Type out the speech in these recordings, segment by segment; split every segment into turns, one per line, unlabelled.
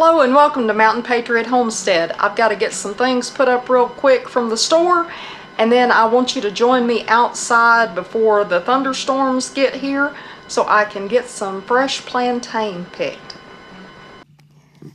Hello and welcome to Mountain Patriot Homestead. I've got to get some things put up real quick from the store and then I want you to join me outside before the thunderstorms get here so I can get some fresh plantain picked.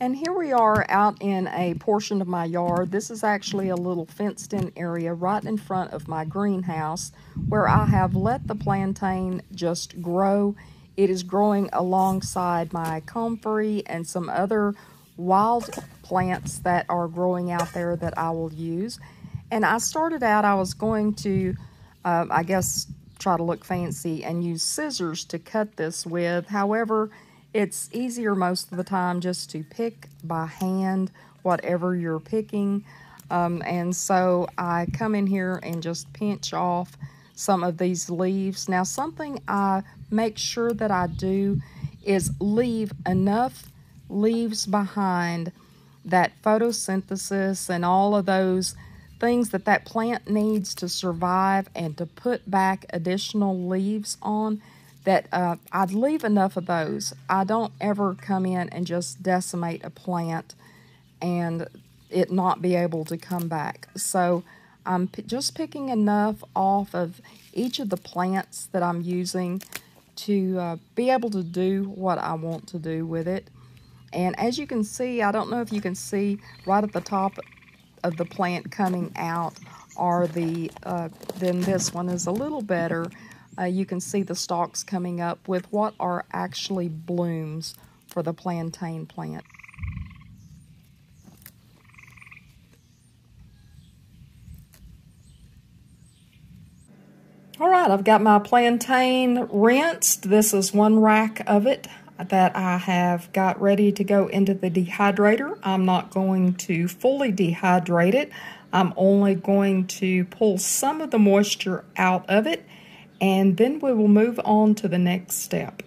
And here we are out in a portion of my yard. This is actually a little fenced in area right in front of my greenhouse where I have let the plantain just grow it is growing alongside my comfrey and some other wild plants that are growing out there that I will use. And I started out, I was going to, uh, I guess, try to look fancy and use scissors to cut this with. However, it's easier most of the time just to pick by hand whatever you're picking. Um, and so I come in here and just pinch off some of these leaves. Now, something I make sure that I do is leave enough leaves behind that photosynthesis and all of those things that that plant needs to survive and to put back additional leaves on that uh, I'd leave enough of those. I don't ever come in and just decimate a plant and it not be able to come back. So I'm just picking enough off of each of the plants that I'm using to uh, be able to do what I want to do with it. And as you can see, I don't know if you can see right at the top of the plant coming out are the, uh, then this one is a little better. Uh, you can see the stalks coming up with what are actually blooms for the plantain plant. All right, I've got my plantain rinsed. This is one rack of it that I have got ready to go into the dehydrator. I'm not going to fully dehydrate it. I'm only going to pull some of the moisture out of it and then we will move on to the next step.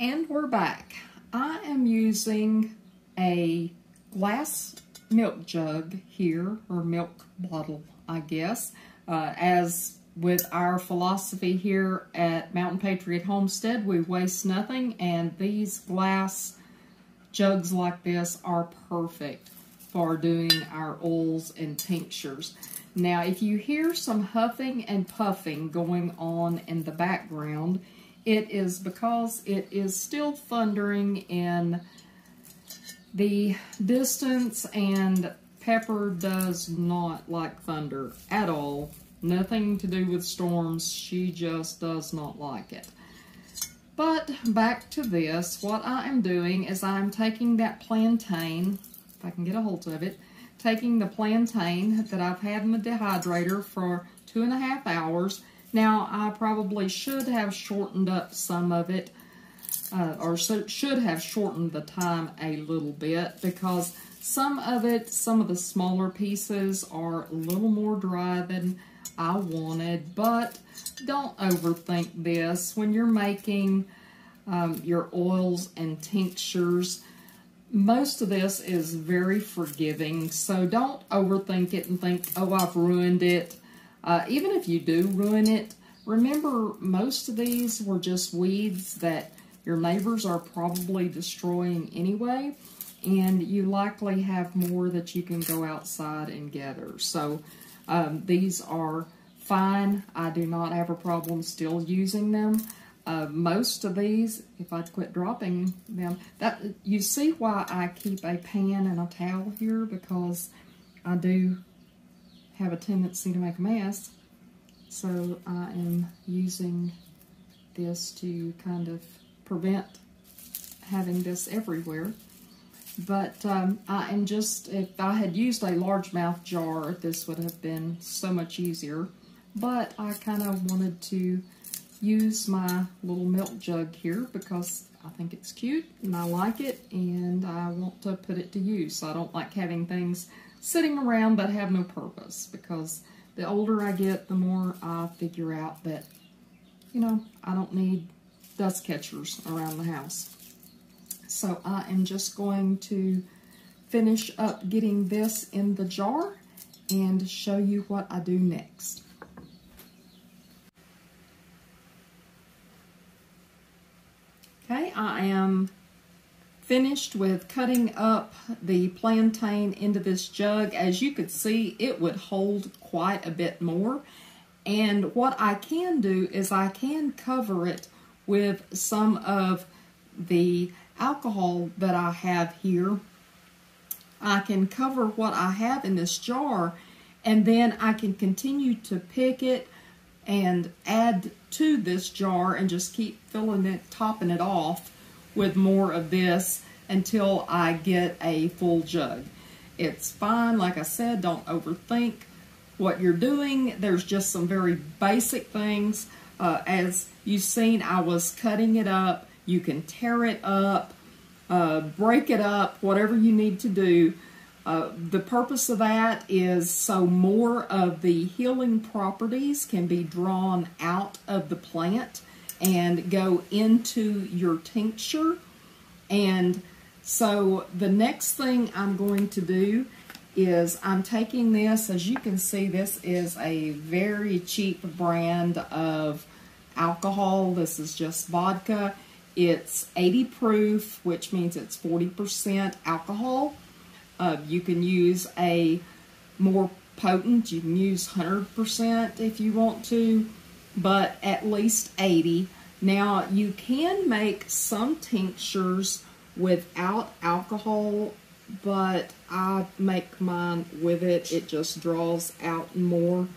And we're back. I am using a glass milk jug here, or milk bottle, I guess. Uh, as with our philosophy here at Mountain Patriot Homestead, we waste nothing, and these glass jugs like this are perfect for doing our oils and tinctures. Now, if you hear some huffing and puffing going on in the background, it is because it is still thundering in the distance and Pepper does not like thunder at all. Nothing to do with storms. She just does not like it. But back to this, what I am doing is I'm taking that plantain, if I can get a hold of it, taking the plantain that I've had in the dehydrator for two and a half hours now, I probably should have shortened up some of it, uh, or so, should have shortened the time a little bit, because some of it, some of the smaller pieces are a little more dry than I wanted, but don't overthink this. When you're making um, your oils and tinctures, most of this is very forgiving, so don't overthink it and think, oh, I've ruined it. Uh, even if you do ruin it, remember most of these were just weeds that your neighbors are probably destroying anyway, and you likely have more that you can go outside and gather. So um, these are fine. I do not have a problem still using them. Uh, most of these, if I quit dropping them, that you see why I keep a pan and a towel here because I do have a tendency to make a mess. So I am using this to kind of prevent having this everywhere. But um, I am just, if I had used a largemouth jar, this would have been so much easier. But I kind of wanted to use my little milk jug here because I think it's cute and I like it and I want to put it to use. I don't like having things sitting around but have no purpose because the older I get, the more I figure out that, you know, I don't need dust catchers around the house. So I am just going to finish up getting this in the jar and show you what I do next. Okay, I am finished with cutting up the plantain into this jug. As you could see, it would hold quite a bit more. And what I can do is I can cover it with some of the alcohol that I have here. I can cover what I have in this jar and then I can continue to pick it and add to this jar and just keep filling it, topping it off with more of this until I get a full jug. It's fine, like I said, don't overthink what you're doing. There's just some very basic things. Uh, as you've seen, I was cutting it up. You can tear it up, uh, break it up, whatever you need to do. Uh, the purpose of that is so more of the healing properties can be drawn out of the plant and go into your tincture. And so the next thing I'm going to do is I'm taking this, as you can see, this is a very cheap brand of alcohol. This is just vodka. It's 80 proof, which means it's 40% alcohol. Uh, you can use a more potent, you can use 100% if you want to, but at least 80. Now, you can make some tinctures without alcohol, but I make mine with it. It just draws out more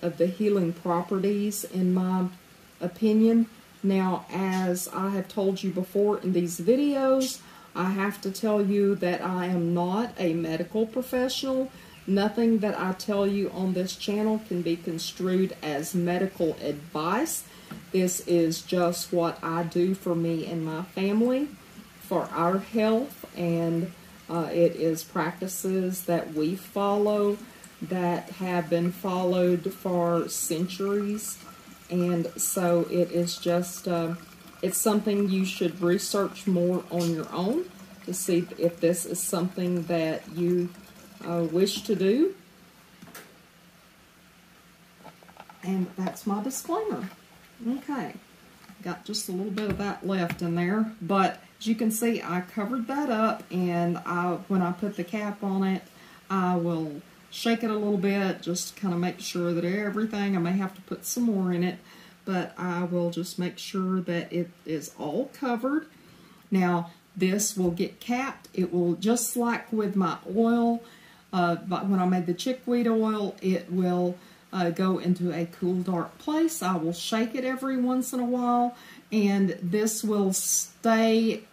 of the healing properties, in my opinion. Now, as I have told you before in these videos, I have to tell you that I am not a medical professional. Nothing that I tell you on this channel can be construed as medical advice. This is just what I do for me and my family, for our health, and uh, it is practices that we follow that have been followed for centuries. And so it is just... Uh, it's something you should research more on your own to see if this is something that you uh, wish to do. And that's my disclaimer. Okay, got just a little bit of that left in there, but as you can see, I covered that up, and I, when I put the cap on it, I will shake it a little bit, just to kind of make sure that everything, I may have to put some more in it, but I will just make sure that it is all covered. Now, this will get capped. It will, just like with my oil, uh, but when I made the chickweed oil, it will uh, go into a cool, dark place. I will shake it every once in a while, and this will stay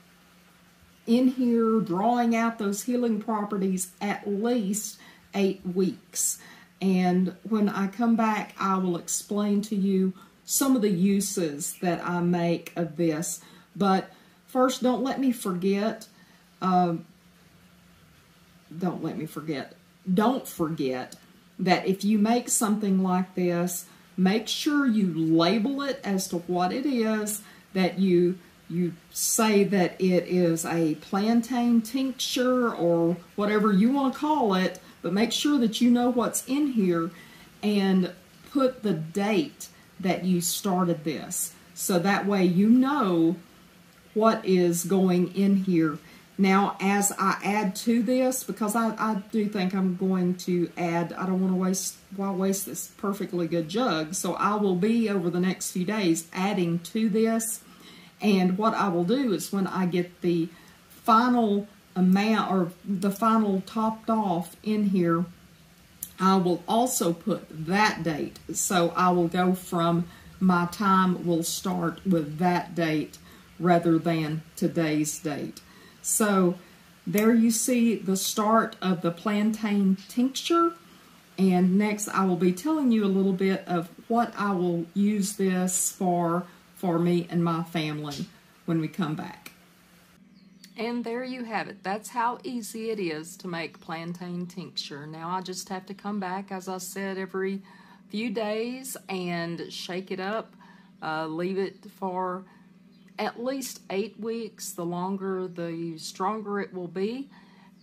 in here, drawing out those healing properties at least eight weeks. And when I come back, I will explain to you some of the uses that I make of this. But first, don't let me forget, uh, don't let me forget, don't forget that if you make something like this, make sure you label it as to what it is, that you you say that it is a plantain tincture or whatever you want to call it, but make sure that you know what's in here and put the date that you started this. So that way you know what is going in here. Now, as I add to this, because I, I do think I'm going to add, I don't want to waste, why waste this perfectly good jug. So I will be, over the next few days, adding to this. And what I will do is when I get the final amount, or the final topped off in here, I will also put that date. So I will go from my time will start with that date rather than today's date. So there you see the start of the plantain tincture. And next I will be telling you a little bit of what I will use this for for me and my family when we come back. And there you have it. That's how easy it is to make plantain tincture. Now I just have to come back, as I said, every few days and shake it up. Uh, leave it for at least eight weeks. The longer, the stronger it will be.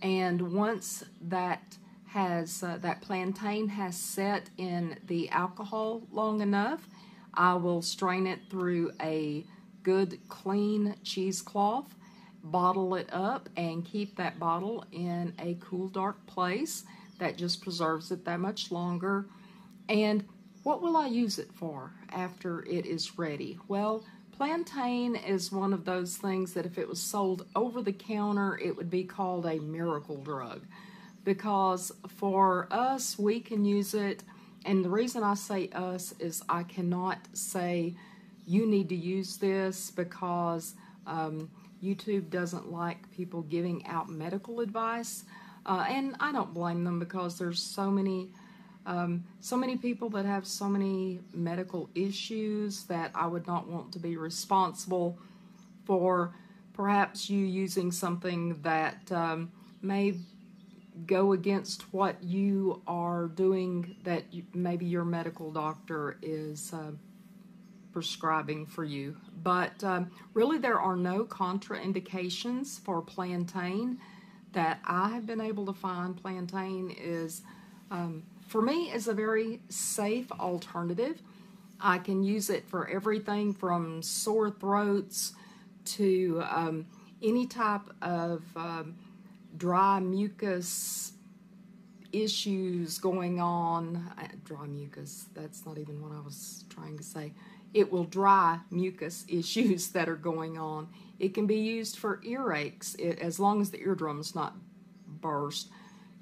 And once that has uh, that plantain has set in the alcohol long enough, I will strain it through a good clean cheesecloth, bottle it up, and keep that bottle in a cool, dark place. That just preserves it that much longer. And what will I use it for after it is ready? Well, plantain is one of those things that if it was sold over the counter, it would be called a miracle drug. Because for us, we can use it, and the reason I say us is I cannot say you need to use this because um, YouTube doesn't like people giving out medical advice. Uh, and I don't blame them because there's so many um, so many people that have so many medical issues that I would not want to be responsible for perhaps you using something that um, may go against what you are doing that you, maybe your medical doctor is uh, prescribing for you. But um, really, there are no contraindications for plantain that I have been able to find. Plantain is um, for me is a very safe alternative. I can use it for everything from sore throats to um, any type of um, dry mucus issues going on. Uh, dry mucus, that's not even what I was trying to say. It will dry mucus issues that are going on. It can be used for earaches it, as long as the eardrum's not burst.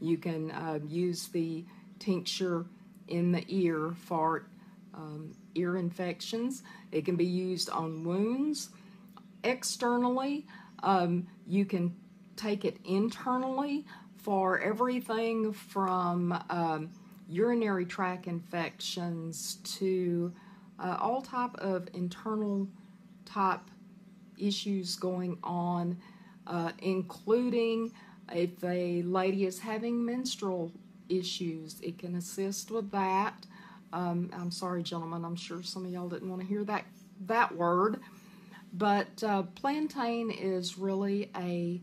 You can uh, use the tincture in the ear for um, ear infections. It can be used on wounds. Externally, um, you can take it internally for everything from um, urinary tract infections to uh, all type of internal type issues going on, uh, including if a lady is having menstrual issues. It can assist with that. Um, I'm sorry, gentlemen. I'm sure some of y'all didn't want to hear that that word, but uh, plantain is really a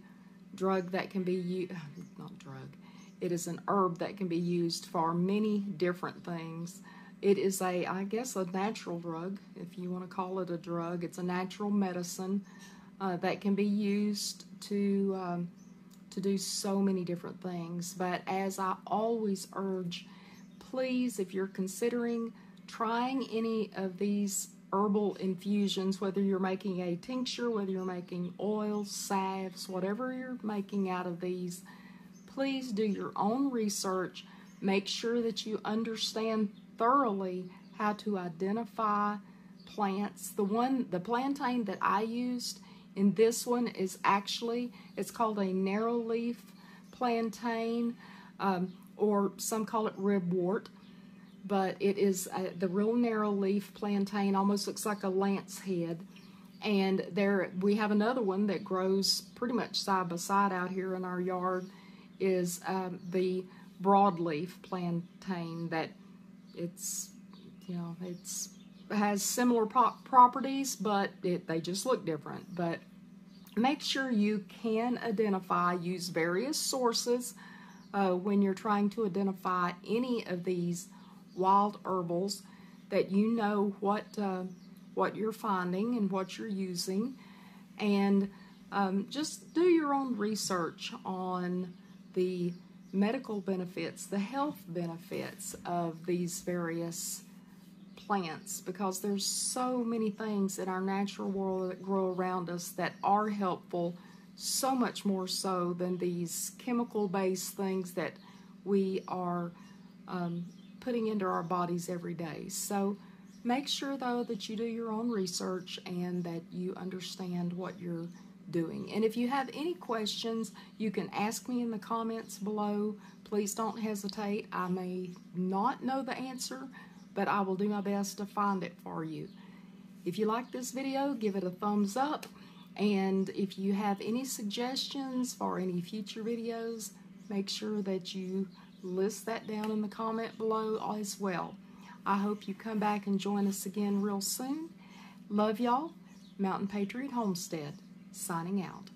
drug that can be used. Not drug. It is an herb that can be used for many different things. It is a, I guess, a natural drug, if you want to call it a drug. It's a natural medicine uh, that can be used to um, to do so many different things. But as I always urge, please, if you're considering trying any of these herbal infusions, whether you're making a tincture, whether you're making oils, salves, whatever you're making out of these, please do your own research. Make sure that you understand thoroughly how to identify plants. The one, the plantain that I used in this one is actually, it's called a narrow leaf plantain, um, or some call it ribwort, but it is uh, the real narrow leaf plantain, almost looks like a lance head. And there, we have another one that grows pretty much side by side out here in our yard, is um, the broadleaf plantain that it's, you know, it's has similar properties, but it, they just look different. But make sure you can identify, use various sources uh, when you're trying to identify any of these wild herbals that you know what uh, what you're finding and what you're using, and um, just do your own research on the medical benefits, the health benefits of these various plants because there's so many things in our natural world that grow around us that are helpful, so much more so than these chemical-based things that we are um, putting into our bodies every day. So make sure though that you do your own research and that you understand what you're doing. And if you have any questions, you can ask me in the comments below. Please don't hesitate. I may not know the answer, but I will do my best to find it for you. If you like this video, give it a thumbs up. And if you have any suggestions for any future videos, make sure that you list that down in the comment below as well. I hope you come back and join us again real soon. Love y'all. Mountain Patriot Homestead, signing out.